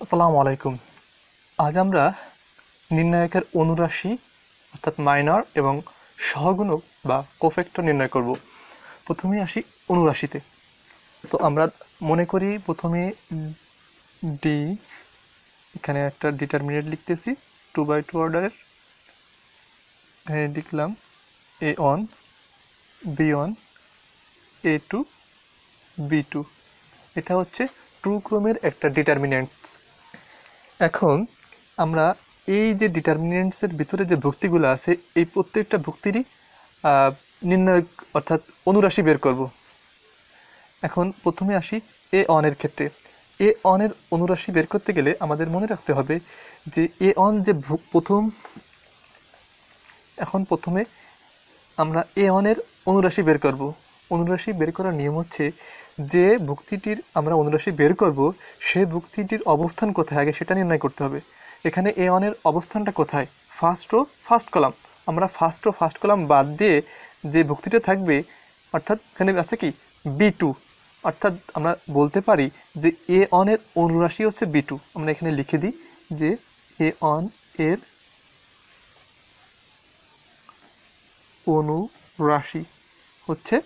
আসসালামু আলাইকুম। আজ আমরা নির্ণায়কের অনুরাশি, অর্থাৎ মাইনর এবং সহগুণক বা কোফেক্টর নির্ণয় করব। প্রথমে আসি অনুরাশিতে। তো আমরা মনে করি প্রথমে ডি এখানে একটা ডিটারমিনেট লিখতেছি টু বাই টু অর্ডারের এখানে লিখলাম A one B one A two B two এটা হচ্ছে টু ক্রমের একটা ডিটারমিনেন্টস এখন আমরা এই যে ডিটারমিনেন্টসের ভিতরে যে ভুক্তিগুলো আছে, এই প্রত্যেকটা ভুক্তিরই নির্ণায়ক অর্থাৎ অনুরাশি বের করব। এখন প্রথমে আসি এ অনের ক্ষেত্রে। এ অনের অনুরাশি বের করতে গেলে আমাদের মনে রাখতে হবে যে এ অন যে প্রথম, এখন প্রথমে আমরা এ অনের অনুরাশি বের করব। অনুরাশি বের করার নিয়ম হচ্ছে যে ভুক্তিটির আমরা অনুরাশি বের করব, সে ভুক্তিটির অবস্থান কোথায়? আগে সেটা নির্ণয় করতে হবে। এখানে এ অনের অবস্থানটা কোথায়? ফার্স্ট ও ফার্স্ট কলাম আমরা ফার্স্ট ও ফার্স্ট কলাম বাদ দিয়ে যে ভুক্তিটা থাকবে, অর্থাৎ এখানে আছে কি? বি টু অর্থাৎ আমরা বলতে পারি যে এ অনের অনুরাশি হচ্ছে বি টু আমরা এখানে লিখে দিই যে এ অন এর অনুরাশি হচ্ছে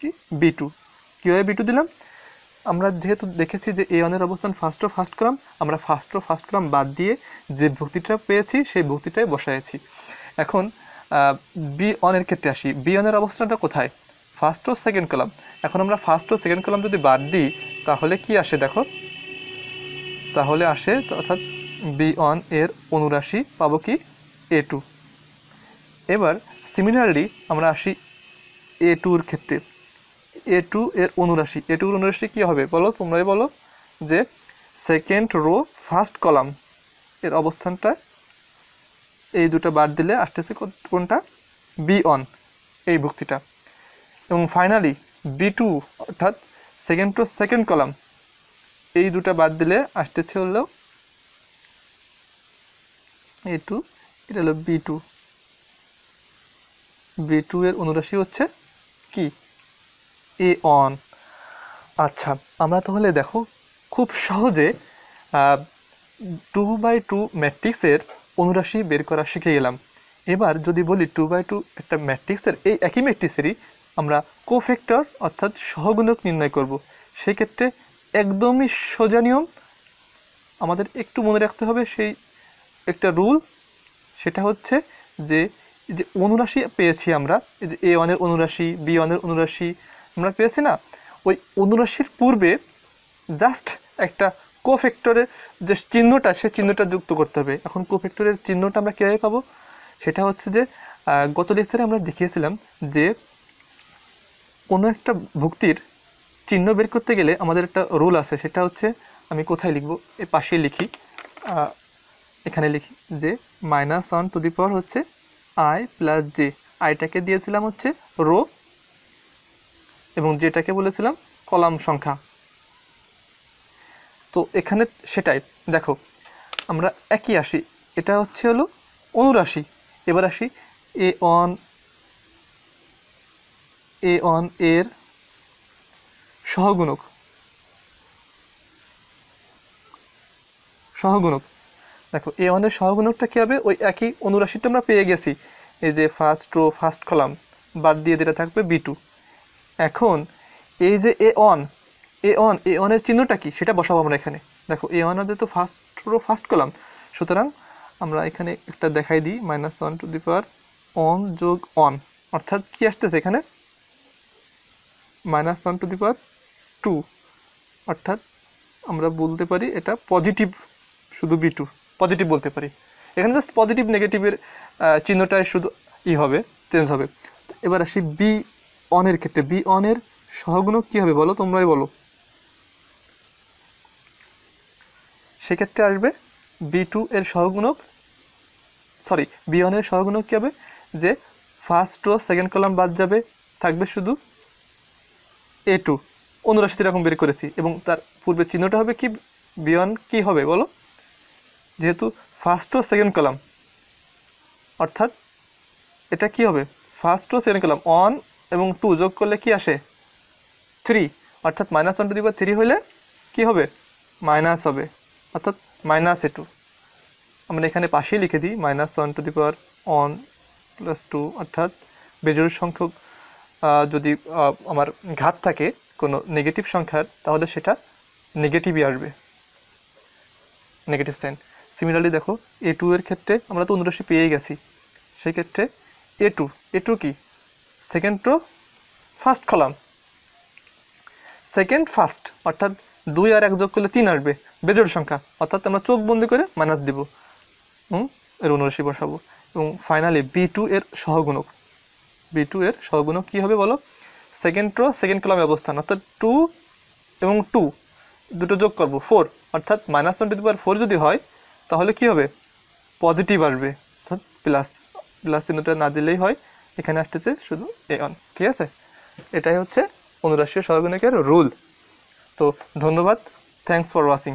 কি? বি টু কীভাবে বি টু দিলাম? আমরা যেহেতু দেখেছি যে এ অনের অবস্থান ফার্স্ট ও ফার্স্ট কলাম আমরা ফার্স্ট ও ফার্স্ট কলাম বাদ দিয়ে যে ভক্তিটা পেয়েছি, সেই ভক্তিটাই বসাইছি। এখন বি অনের ক্ষেত্রে আসি। বি অনের অবস্থানটা কোথায়? ফার্স্ট ও সেকেন্ড কলাম এখন আমরা ফার্স্ট ও সেকেন্ড কলাম যদি বাদ দিই, তাহলে কি আসে দেখো? তাহলে আসে, অর্থাৎ বি অন এর অনুরাশি পাবো কি? এ টু এবার সিমিলারলি আমরা আসি এ টুর ক্ষেত্রে। এ টু এর অনুরাশি। এ টুর অনুরাশি কী হবে বলো? তোমরাই বলো যে সেকেন্ড রো ফার্স্ট কলাম এর অবস্থানটা এই দুটো বাদ দিলে আসতেছে কোনটা? বি অন এই ভুক্তিটা। এবং ফাইনালি বি টু অর্থাৎ সেকেন্ড টু সেকেন্ড কলাম এই দুটো বাদ দিলে আসতেছে হলো এ টু এটা হলো বি টু বি টু এর অনুরাশি হচ্ছে কি? A one. আচ্ছা আমরা তাহলে দেখো, খুব সহজে টু বাই টু ম্যাট্রিক্সের অনুরাশি বের করা শিখে গেলাম। এবার যদি বলি টু বাই টু একটা ম্যাট্রিক্সের এই একই ম্যাট্রিক্সেরই আমরা কোফেক্টর অর্থাৎ সহগুণক নির্ণয় করব। সেক্ষেত্রে একদমই সোজা নিয়ম, আমাদের একটু মনে রাখতে হবে সেই একটা রুল সেটা হচ্ছে যে যে অনুরাশি পেয়েছি আমরা, এই যে এ ওয়ানের অনুরাশি বি ওয়ানের অনুরাশি আমরা পেয়েছি না? ওই অনুরাশির পূর্বে জাস্ট একটা কোফেক্টরের যে চিহ্নটা, সে চিহ্নটা যুক্ত করতে হবে। এখন কোফেক্টরের চিহ্নটা আমরা কীভাবে পাবো? সেটা হচ্ছে যে গত লেকচারে আমরা দেখিয়েছিলাম যে, কোনো একটা ভুক্তির চিহ্ন বের করতে গেলে আমাদের একটা রুল আছে। সেটা হচ্ছে, আমি কোথায় লিখব? এই পাশে লিখি। এখানে লিখি যে minus one to the power হচ্ছে আই প্লাস জে আইটাকে দিয়েছিলাম হচ্ছে রো এবং যেটাকে বলেছিলাম কলাম সংখ্যা। তো এখানে সেটাই, দেখো, আমরা একই আসি এটা হচ্ছে হলো অনুরাশি। এবার আসি এ অন এ অন এর সহগুণক। সহগুণক। দেখো, এ ওয়ানের সহগুণকটা কী হবে? ওই একই অনুরাশিটা আমরা পেয়ে গেছি। এই যে ফার্স্ট রো ফার্স্ট কলাম বাদ দিয়ে যেটা থাকবে বি টু এখন এই যে এ অন এ অন এ অনের চিহ্নটা কি? সেটা বসাবো আমরা এখানে। দেখো এ ওয়ান যেহেতু ফার্স্ট রো ফার্স্ট কলাম সুতরাং আমরা এখানে একটা দেখাই দিই minus one to the power one যোগ অন অর্থাৎ কি আসতেছে এখানে? Minus one to the power two অর্থাৎ আমরা বলতে পারি এটা পজিটিভ শুধু বি টু পজিটিভ বলতে পারি। এখানে জাস্ট পজিটিভ নেগেটিভের চিহ্নটাই শুধু ই হবে চেঞ্জ হবে। এবার আসি বি অনের ক্ষেত্রে বি অনের সহগুণক কী হবে বলো? তোমরাই বলো। সেক্ষেত্রে আসবে বি টু এর সহগুণক সরি বি ওয়ানের সহগুণক কী হবে? যে ফার্স্ট রো সেকেন্ড কলাম বাদ যাবে, থাকবে শুধু এ টু অনুরাশি এরকম বের করেছি এবং তার পূর্বে চিহ্নটা হবে কি? বি ওয়ান কী হবে বলো? যেহেতু ফার্স্ট ও সেকেন্ড কলাম অর্থাৎ এটা কি হবে? ফার্স্ট ও সেকেন্ড কলাম অন এবং টু যোগ করলে কি আসে? থ্রি অর্থাৎ minus one to the three হলে কি হবে? মাইনাস হবে। অর্থাৎ মাইনাস এ টু আমরা এখানে পাশেই লিখে দিই minus one to the power one plus two অর্থাৎ বেজোড় সংখ্যক যদি আমার ঘাত থাকে কোনো নেগেটিভ সংখ্যার, তাহলে সেটা নেগেটিভই আসবে। নেগেটিভ সাইন সিমিলারলি দেখো, এ টু এর ক্ষেত্রে আমরা তো অনুরাশি পেয়ে গেছি। সেই ক্ষেত্রে এ টু এ টু কি? Second row first column second first অর্থাৎ দুই আর এক যোগ করলে তিন আসবে। বেজোড় সংখ্যা। অর্থাৎ আমরা চোখ বন্দি করে মাইনাস দিব। হুম? এর অনুরাশি বসাবো। এবং ফাইনালি বি টু এর সহগুণক। বি টু এর সহগুণক কী হবে বলো? সেকেন্ড রো সেকেন্ড কলামে অবস্থান। অর্থাৎ টু এবং টু দুটো যোগ করব। ফোর অর্থাৎ মাইনাস ওয়ান টু ফোর যদি হয়, তাহলে কি হবে? পজিটিভ আসবে। অর্থাৎ প্লাস প্লাস চিহ্নটা না দিলেই হয়। এখানে আসতেছে শুধু এ অন ঠিক আছে? এটাই হচ্ছে অনুরাষ্ট্রীয় সহগুণকের রুল তো ধন্যবাদ থ্যাংকস ফর ওয়াচিং